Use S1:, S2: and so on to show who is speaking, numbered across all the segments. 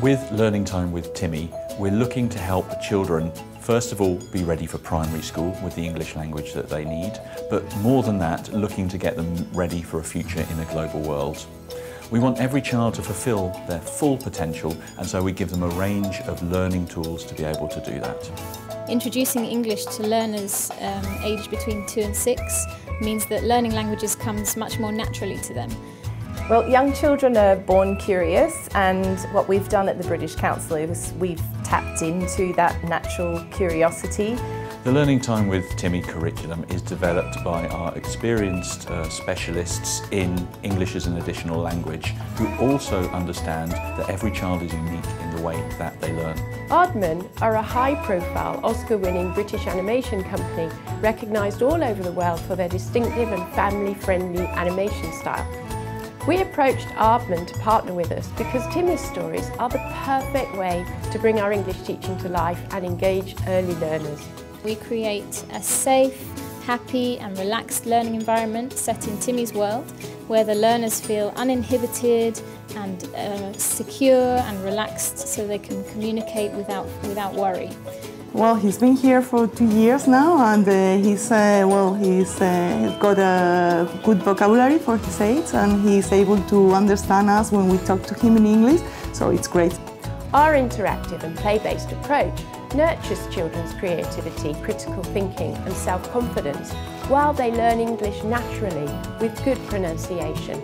S1: With Learning Time with Timmy, we're looking to help children first of all be ready for primary school with the English language that they need, but more than that, looking to get them ready for a future in a global world. We want every child to fulfil their full potential and so we give them a range of learning tools to be able to do that.
S2: Introducing English to learners um, aged between two and six means that learning languages comes much more naturally to them.
S3: Well, young children are born curious and what we've done at the British Council is we've tapped into that natural curiosity.
S1: The Learning Time with Timmy curriculum is developed by our experienced uh, specialists in English as an additional language who also understand that every child is unique in the way that they learn.
S4: Aardman are a high-profile Oscar-winning British animation company recognised all over the world for their distinctive and family-friendly animation style. We approached Aardman to partner with us because Timmy's stories are the perfect way to bring our English teaching to life and engage early learners.
S2: We create a safe, happy and relaxed learning environment set in Timmy's world where the learners feel uninhibited and uh, secure and relaxed so they can communicate without, without worry.
S5: Well, he's been here for two years now, and uh, he's uh, well, he's, uh, he's got a good vocabulary for his age, and he's able to understand us when we talk to him in English. So it's great.
S4: Our interactive and play-based approach nurtures children's creativity, critical thinking and self-confidence while they learn English naturally with good pronunciation.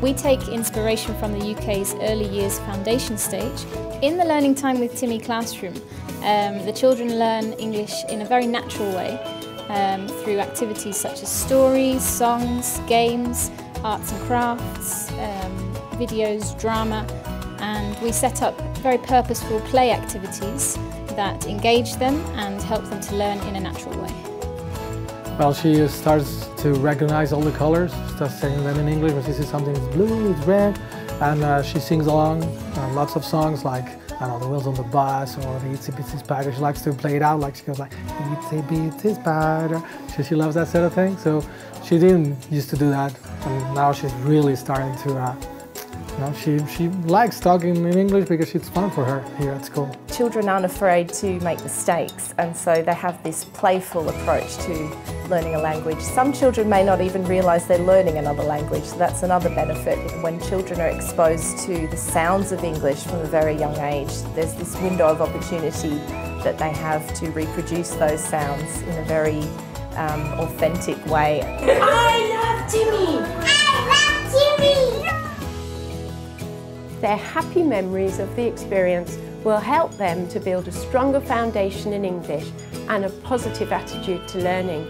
S2: We take inspiration from the UK's early years foundation stage. In the Learning Time with Timmy classroom, um, the children learn English in a very natural way um, through activities such as stories, songs, games, arts and crafts, um, videos, drama, and we set up very purposeful play activities that engage them and help them to learn in a natural way.
S6: Well, she starts to recognize all the colors, starts saying them in English. When she sees something, it's blue, it's red, and uh, she sings along uh, lots of songs like, I know, The Wheels on the Bus or The Itsy Bitsy Spider. She likes to play it out, like she goes like, Itsy Bitsy Spider. So she loves that sort of thing. So she didn't used to do that, and now she's really starting to uh, know, she, she likes talking in English because it's fun for her here at school.
S3: Children aren't afraid to make mistakes and so they have this playful approach to learning a language. Some children may not even realise they're learning another language, so that's another benefit. When children are exposed to the sounds of English from a very young age, there's this window of opportunity that they have to reproduce those sounds in a very um, authentic way.
S4: Their happy memories of the experience will help them to build a stronger foundation in English and a positive attitude to learning.